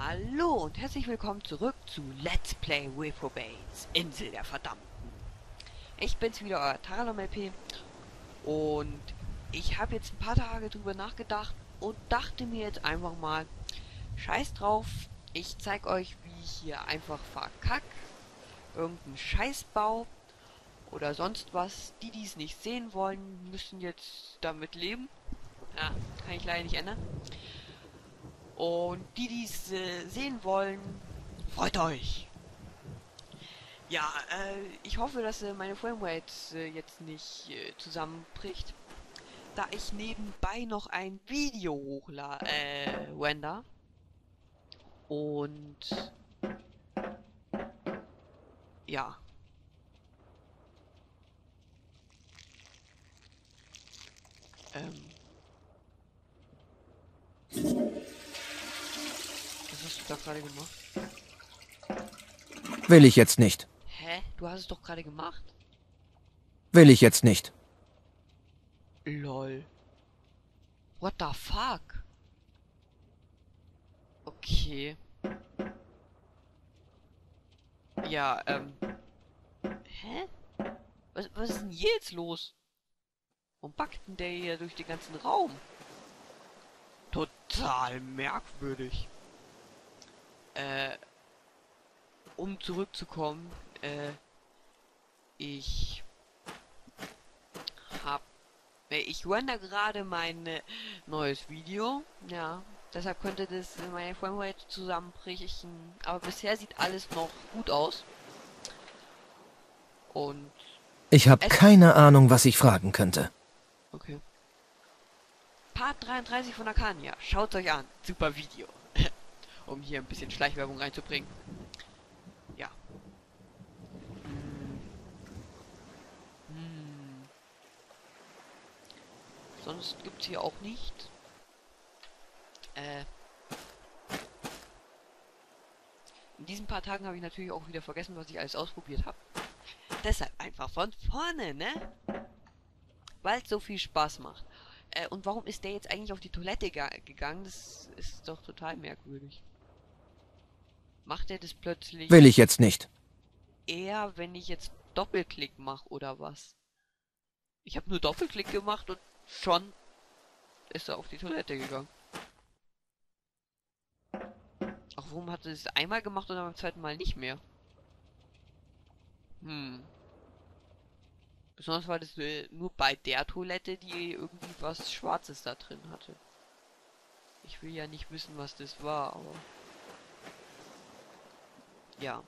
Hallo und herzlich willkommen zurück zu Let's Play Reprobates, Insel der Verdammten. Ich bin's wieder, euer Taralom LP und ich habe jetzt ein paar Tage drüber nachgedacht und dachte mir jetzt einfach mal, scheiß drauf, ich zeig euch, wie ich hier einfach verkack, irgendeinen Scheißbau oder sonst was. Die, die es nicht sehen wollen, müssen jetzt damit leben. Ja, kann ich leider nicht ändern. Und die, die es äh, sehen wollen, freut euch. Ja, äh, ich hoffe, dass äh, meine Framerate äh, jetzt nicht äh, zusammenbricht. Da ich nebenbei noch ein Video hochlade, äh, render. Und... Ja. Ähm... Da gerade gemacht? Will ich jetzt nicht. Hä? Du hast es doch gerade gemacht? Will ich jetzt nicht. Lol. What the fuck? Okay. Ja, ähm. Hä? Was, was ist denn hier jetzt los? Warum backt denn der hier durch den ganzen Raum? Total merkwürdig. Äh. Um zurückzukommen, äh. Ich hab ich render gerade mein äh, neues Video. Ja, deshalb könnte das meine Framerate zusammenbrechen. Aber bisher sieht alles noch gut aus. Und Ich habe keine Ahnung, was ich fragen könnte. okay. Part 33 von Arcania. Schaut euch an. Super Video. Um hier ein bisschen Schleichwerbung reinzubringen. Ja. Hm. Hm. Sonst gibt's hier auch nicht. Äh. In diesen paar Tagen habe ich natürlich auch wieder vergessen, was ich alles ausprobiert habe. Deshalb einfach von vorne, ne? Weil es so viel Spaß macht. Äh, und warum ist der jetzt eigentlich auf die Toilette ga- gegangen? Das ist doch total merkwürdig. Macht er das plötzlich Will ich jetzt nicht. eher, wenn ich jetzt Doppelklick mache oder was? Ich habe nur Doppelklick gemacht und schon ist er auf die Toilette gegangen. Ach, warum hat er das einmal gemacht und beim zweiten Mal nicht mehr? Hm. Besonders war das äh, nur bei der Toilette, die irgendwie was Schwarzes da drin hatte. Ich will ja nicht wissen, was das war, aber... Ja.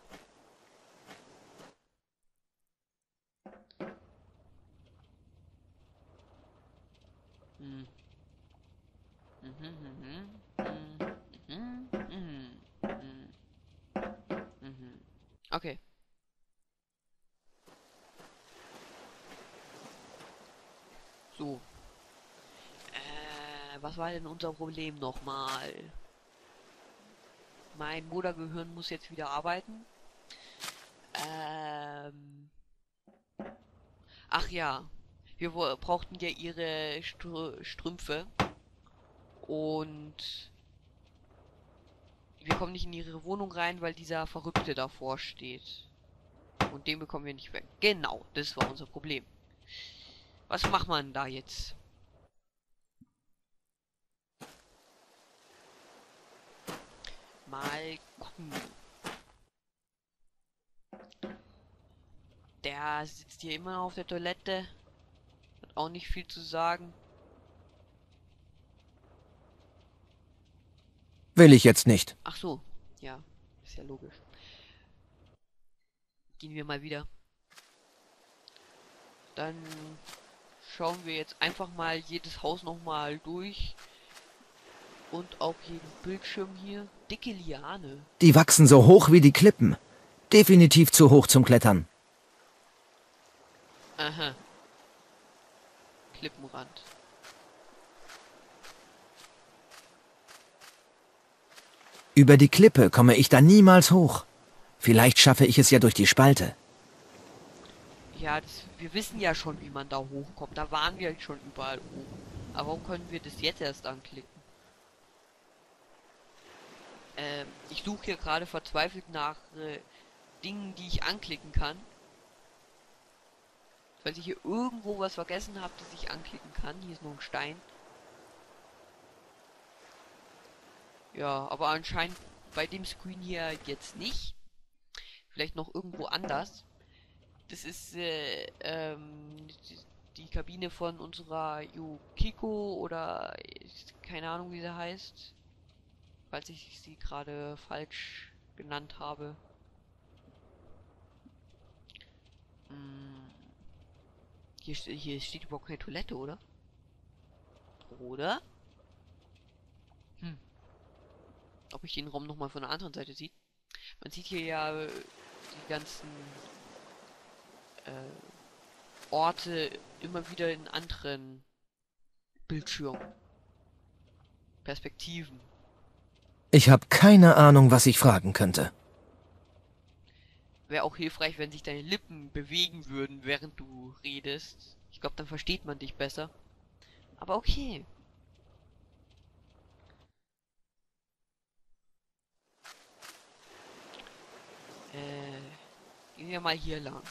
Okay. So. Äh, was war denn unser Problem nochmal? Mein Modergehirn muss jetzt wieder arbeiten. Ähm. Ach ja. Wir brauchten ja ihre Str Strümpfe. Und wir kommen nicht in ihre Wohnung rein, weil dieser Verrückte davor steht. Und den bekommen wir nicht weg. Genau, das war unser Problem. Was macht man da jetzt? Mal gucken. Der sitzt hier immer noch auf der Toilette. Hat auch nicht viel zu sagen. Will ich jetzt nicht. Ach so, ja, ist ja logisch. Gehen wir mal wieder. Dann schauen wir jetzt einfach mal jedes Haus nochmal durch. Und auch jeden Bildschirm hier. Dicke Liane. Die wachsen so hoch wie die Klippen. Definitiv zu hoch zum Klettern. Aha. Klippenrand. Über die Klippe komme ich da niemals hoch. Vielleicht schaffe ich es ja durch die Spalte. Ja, das, wir wissen ja schon, wie man da hochkommt. Da waren wir schon überall oben. Aber warum können wir das jetzt erst anklicken? Ähm, Ich suche hier gerade verzweifelt nach äh, Dingen, die ich anklicken kann. Falls ich hier irgendwo was vergessen habe, das ich anklicken kann. Hier ist noch ein Stein. Ja, aber anscheinend bei dem Screen hier jetzt nicht. Vielleicht noch irgendwo anders. Das ist äh, ähm, die Kabine von unserer Yukiko oder keine Ahnung wie sie heißt. Falls ich sie gerade falsch genannt habe. Hm. Hier, hier steht überhaupt keine Toilette, oder? Oder? Hm. Ob ich den Raum nochmal von der anderen Seite sieht. Man sieht hier ja äh, die ganzen äh, Orte immer wieder in anderen Bildschirmen. Perspektiven. Ich habe keine Ahnung, was ich fragen könnte. Wäre auch hilfreich, wenn sich deine Lippen bewegen würden, während du redest. Ich glaube, dann versteht man dich besser. Aber okay. Äh, gehen wir mal hier lang.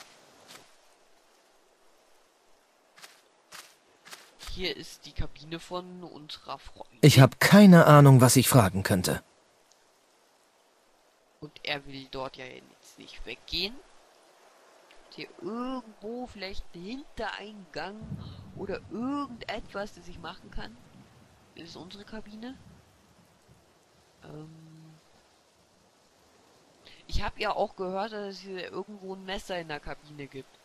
Hier ist die Kabine von unserer Freundin. Ich habe keine Ahnung, was ich fragen könnte. Und er will dort ja jetzt nicht weggehen. Hier irgendwo vielleicht ein Hintereingang oder irgendetwas, das ich machen kann. Das ist unsere Kabine. Ähm ich habe ja auch gehört, dass es hier irgendwo ein Messer in der Kabine gibt.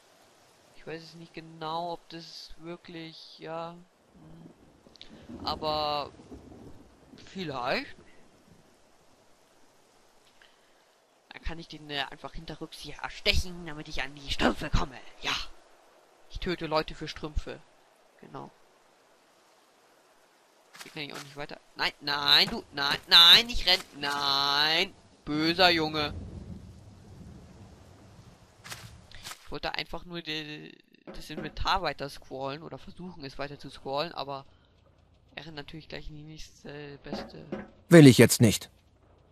Ich weiß es nicht genau, ob das wirklich, ja. Hm. Aber vielleicht. Dann kann ich den äh, einfach hinterrücks hier erstechen, damit ich an die Strümpfe komme. Ja. Ich töte Leute für Strümpfe. Genau. Hier kann ich auch nicht weiter. Nein, nein, du, nein, nein, nicht rennen. Nein. Böser Junge. Ich wollte einfach nur die, das Inventar weiter scrollen oder versuchen es weiter zu scrollen, aber wäre natürlich gleich in die nächste beste Will ich jetzt nicht.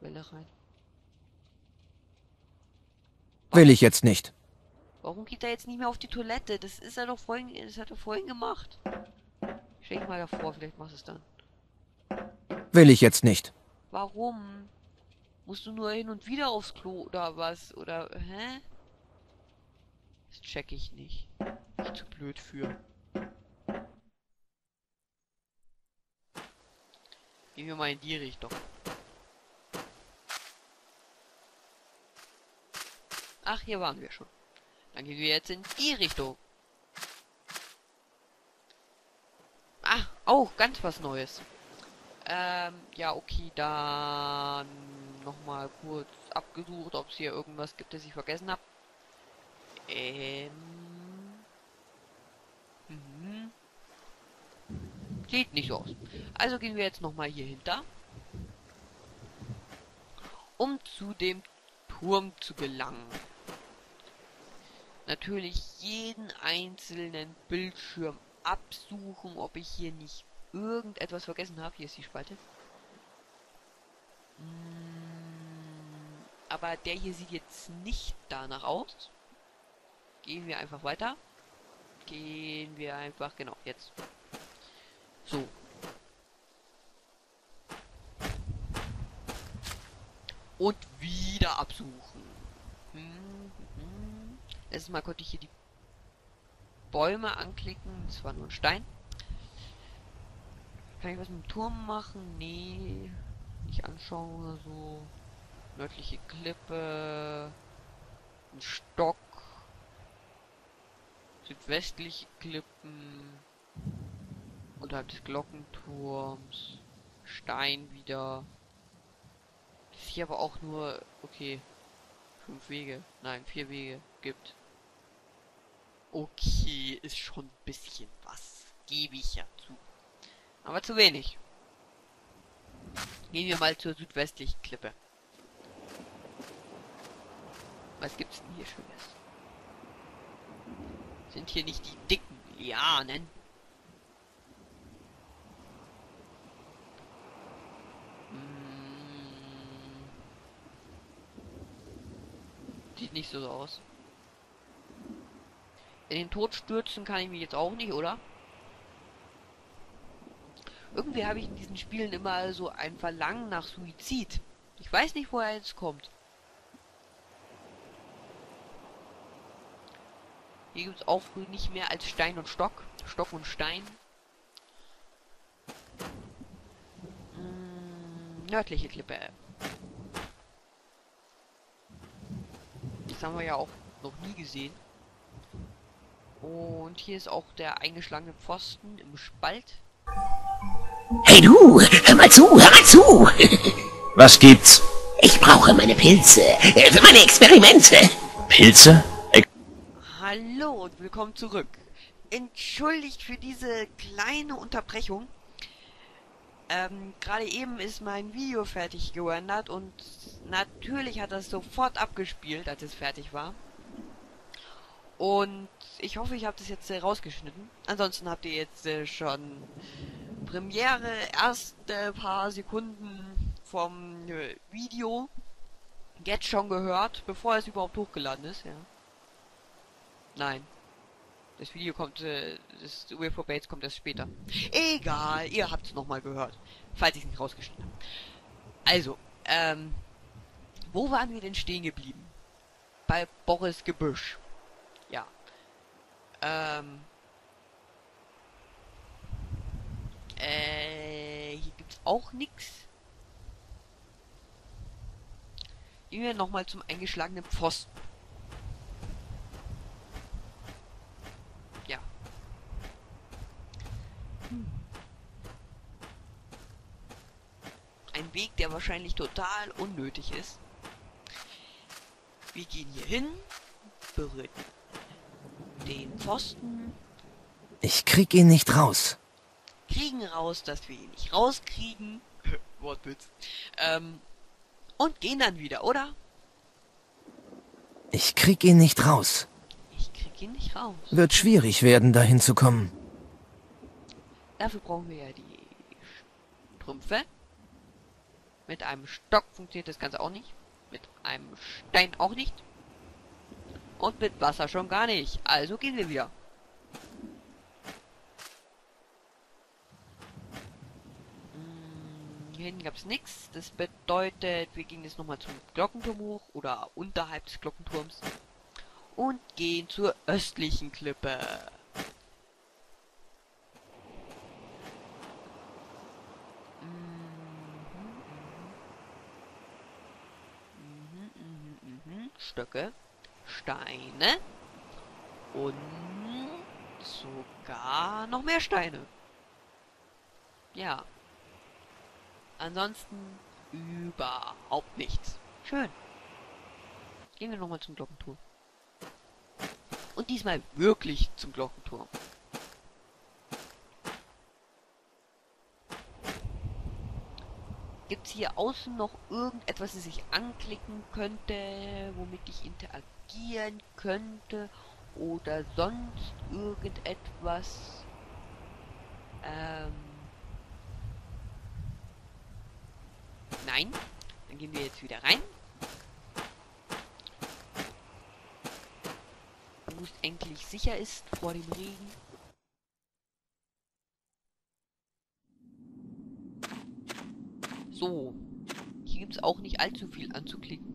Welle rein. Will ich jetzt nicht. Warum geht er jetzt nicht mehr auf die Toilette? Das ist er doch vorhin, das hat er vorhin gemacht. Stell dich mal davor, vielleicht machst du es dann. Will ich jetzt nicht. Warum? Musst du nur hin und wieder aufs Klo oder was? Oder, hä? Das check ich nicht. Ich zu blöd für. Gehen wir mal in die Richtung. Ach, hier waren wir schon. Dann gehen wir jetzt in die Richtung. Ah, auch oh, ganz was Neues. Ähm, ja, okay, dann nochmal kurz abgesucht, ob es hier irgendwas gibt, das ich vergessen habe. Ähm. Mhm. Sieht nicht so aus. Also gehen wir jetzt nochmal hier hinter. Um zu dem Turm zu gelangen. Natürlich jeden einzelnen Bildschirm absuchen, ob ich hier nicht irgendetwas vergessen habe. Hier ist die Spalte. Mm, aber der hier sieht jetzt nicht danach aus. Gehen wir einfach weiter. Gehen wir einfach, genau, jetzt. So. Und wieder absuchen. Letztes Mal konnte ich hier die Bäume anklicken. Das war nur ein Stein. Kann ich was mit dem Turm machen? Nee. Nicht anschauen oder so. Nördliche Klippe. Ein Stock südwestliche Klippen unterhalb des Glockenturms, Stein wieder. Das hier aber auch nur, okay, fünf Wege, nein, vier Wege gibt. Okay, ist schon ein bisschen was, gebe ich ja zu. Aber zu wenig. Gehen wir mal zur südwestlichen Klippe. Was gibt's denn hier Schönes? Sind hier nicht die dicken Lianen? Hm. sieht nicht so aus. In den Tod stürzen kann ich mich jetzt auch nicht, oder? Irgendwie habe ich in diesen Spielen immer so ein Verlangen nach Suizid. Ich weiß nicht, woher es kommt. Hier gibt es auch nicht mehr als Stein und Stock. Stock und Stein. Hm, nördliche Klippe. Das haben wir ja auch noch nie gesehen. Und hier ist auch der eingeschlagene Pfosten im Spalt. Hey du, hör mal zu, hör mal zu. Was gibt's? Ich brauche meine Pilze äh, für meine Experimente. Pilze? Hallo und willkommen zurück. Entschuldigt für diese kleine Unterbrechung. Ähm, gerade eben ist mein Video fertig gerendert und natürlich hat das sofort abgespielt, als es fertig war. Und ich hoffe, ich habe das jetzt äh, rausgeschnitten. Ansonsten habt ihr jetzt äh, schon Premiere, erste paar Sekunden vom äh, Video jetzt schon gehört, bevor es überhaupt hochgeladen ist, ja. Nein. Das Video kommt, äh, das Wave for Bates kommt erst später. Egal, ihr habt es nochmal gehört. Falls ich es nicht rausgeschnitten habe. Also, ähm, wo waren wir denn stehen geblieben? Bei Boris Gebüsch. Ähm. Äh, hier gibt's auch nichts. Gehen wir nochmal zum eingeschlagenen Pfosten. Ja. Hm. Ein Weg, der wahrscheinlich total unnötig ist. Wir gehen hier hin, berühren den Pfosten, Ich krieg ihn nicht raus. kriegen raus, dass wir ihn nicht rauskriegen. Wortwitz. Ähm, und gehen dann wieder, oder? Ich krieg ihn nicht raus. Ich krieg ihn nicht raus. Wird schwierig werden, dahin zu kommen. Dafür brauchen wir ja die Strümpfe. Mit einem Stock funktioniert das Ganze auch nicht. Mit einem Stein auch nicht. Und mit Wasser schon gar nicht. Also gehen wir wieder. Mm, Hier hinten gab es nichts. Das bedeutet, wir gehen jetzt nochmal zum Glockenturm hoch oder unterhalb des Glockenturms. Und gehen zur östlichen Klippe. Mhm, mhm, mhm. Stöcke, Steine und sogar noch mehr Steine. Ja. Ansonsten überhaupt nichts. Schön. Gehen wir nochmal zum Glockenturm. Und diesmal wirklich zum Glockenturm. Gibt es hier außen noch irgendetwas, das ich anklicken könnte, womit ich interagieren könnte? Oder sonst irgendetwas? Ähm. Nein. Dann gehen wir jetzt wieder rein. Wo es endlich sicher ist vor dem Regen. So. Hier gibt es auch nicht allzu viel anzuklicken.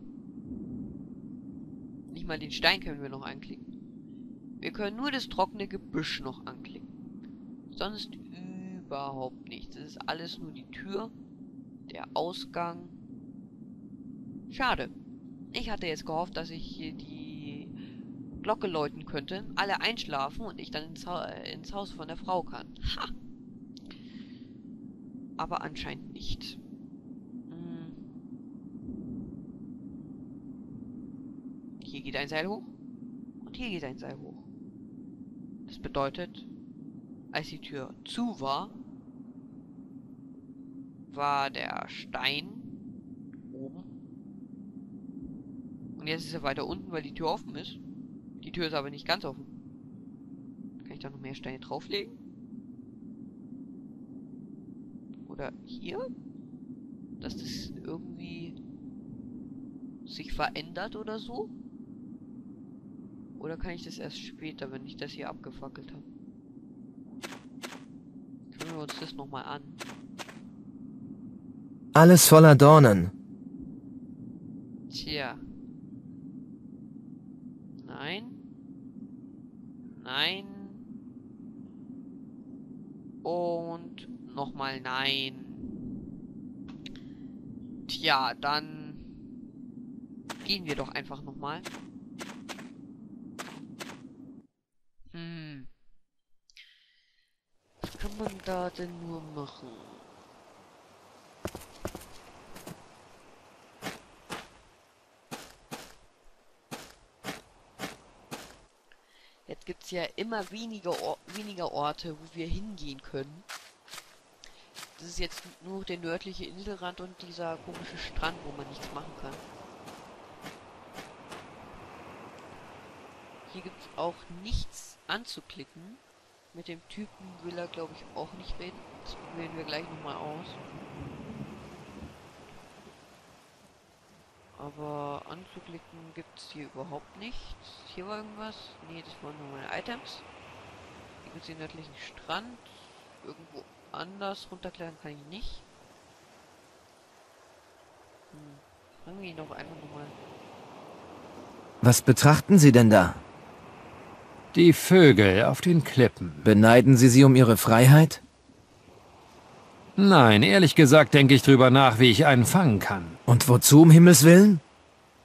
Nicht mal den Stein können wir noch anklicken. Wir können nur das trockene Gebüsch noch anklicken. Sonst überhaupt nichts. Es ist alles nur die Tür. Der Ausgang. Schade. Ich hatte jetzt gehofft, dass ich hier die Glocke läuten könnte, alle einschlafen und ich dann ins, ha ins Haus von der Frau kann. Ha! Aber anscheinend nicht. Hm. Hier geht ein Seil hoch. Und hier geht ein Seil hoch. Das bedeutet, als die Tür zu war, war der Stein oben. Und jetzt ist er weiter unten, weil die Tür offen ist. Die Tür ist aber nicht ganz offen. Kann ich da noch mehr Steine drauflegen? Oder hier? Dass das irgendwie sich verändert oder so? Oder kann ich das erst später, wenn ich das hier abgefackelt habe? Schauen wir uns das nochmal an. Alles voller Dornen. Tja. Nein. Nein. Und nochmal nein. Tja, dann gehen wir doch einfach nochmal. Hm. Was kann man da denn nur machen? Jetzt gibt es ja immer weniger, Or weniger Orte, wo wir hingehen können. Das ist jetzt nur der nördliche Inselrand und dieser komische Strand, wo man nichts machen kann. Hier gibt es auch nichts anzuklicken. Mit dem Typen will er, glaube ich, auch nicht reden. Das probieren wir gleich nochmal aus. Aber anzuklicken gibt es hier überhaupt nichts. Hier war irgendwas. Nee, das waren nur meine Items. Hier gibt es den nördlichen Strand. Irgendwo anders runterklettern kann ich nicht. Hm. Fragen wir ihn doch einfach nochmal. Was betrachten Sie denn da? Die Vögel auf den Klippen. Beneiden Sie sie um ihre Freiheit? Nein, ehrlich gesagt denke ich drüber nach, wie ich einen fangen kann. Und wozu um Himmels Willen?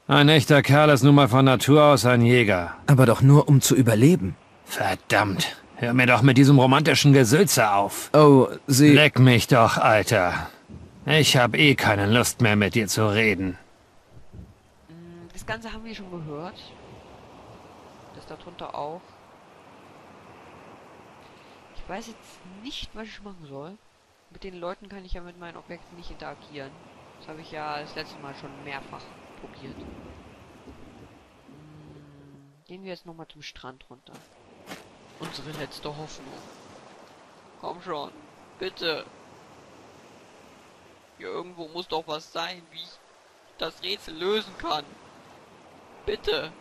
Ein echter Kerl ist nun mal von Natur aus ein Jäger. Aber doch nur um zu überleben. Verdammt, hör mir doch mit diesem romantischen Gesülze auf. Oh, Sie... Leck mich doch, Alter. Ich hab eh keine Lust mehr mit dir zu reden. Hm, Das Ganze haben wir schon gehört. Das darunter auch. Ich weiß jetzt nicht, was ich machen soll. Mit den Leuten kann ich ja mit meinen Objekten nicht interagieren. Das habe ich ja das letzte Mal schon mehrfach probiert. Hm, Gehen wir jetzt nochmal zum Strand runter. Unsere letzte Hoffnung. Komm schon. Bitte. Hier irgendwo muss doch was sein, wie ich das Rätsel lösen kann. Bitte.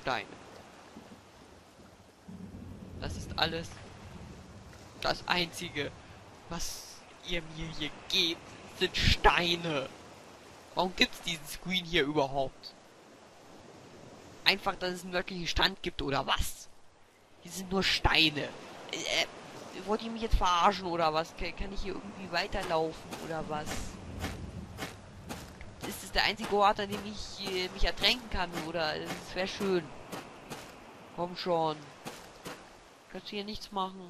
Steine. Das ist alles. Das einzige, was ihr mir hier gebt, sind Steine. Warum gibt's diesen Screen hier überhaupt? Einfach, dass es einen wirklichen Stand gibt oder was? Hier sind nur Steine. Äh, wollt ihr mich jetzt verarschen oder was? Kann, kann ich hier irgendwie weiterlaufen oder was? Ist es der einzige Ort, an dem ich äh, mich ertränken kann oder? Es wäre schön. Komm schon. Kannst du hier nichts machen?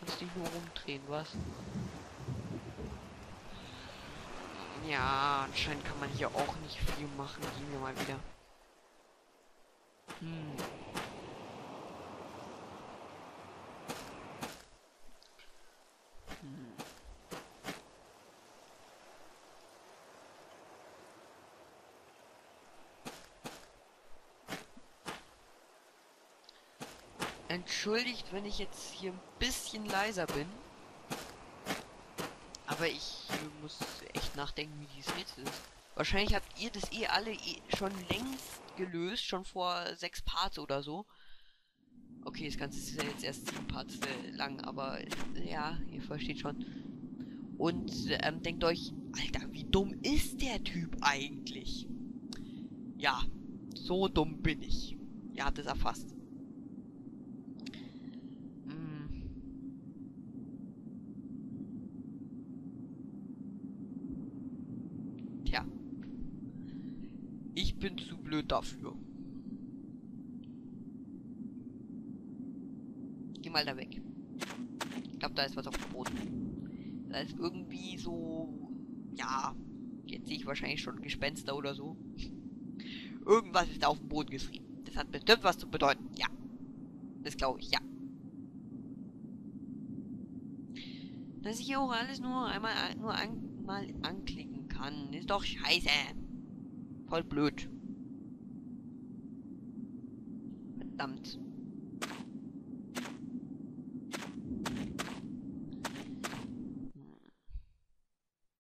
Kannst dich nur rumdrehen, was? Ja, anscheinend kann man hier auch nicht viel machen. Gehen wir mal wieder. Hm. Entschuldigt, wenn ich jetzt hier ein bisschen leiser bin. Aber ich äh, muss echt nachdenken, wie dieses Rätsel ist. Wahrscheinlich habt ihr das eh alle eh schon längst gelöst, schon vor sechs Parts oder so. Okay, das Ganze ist ja jetzt erst sieben Parts äh, lang, aber äh, ja, ihr versteht schon. Und ähm, denkt euch, Alter, wie dumm ist der Typ eigentlich? Ja, so dumm bin ich. Ihr habt es erfasst. Mm. Tja. Ich bin zu blöd dafür. Geh mal da weg. Ich glaube, da ist was auf dem Boden. Da ist irgendwie so... Ja, jetzt sehe ich wahrscheinlich schon Gespenster oder so. Irgendwas ist da auf dem Boden geschrieben. Das hat bestimmt was zu bedeuten. Ja. Das glaube ich, ja. Dass ich hier auch alles nur einmal nur einmal anklicken kann. Ist doch scheiße. Voll blöd. Verdammt.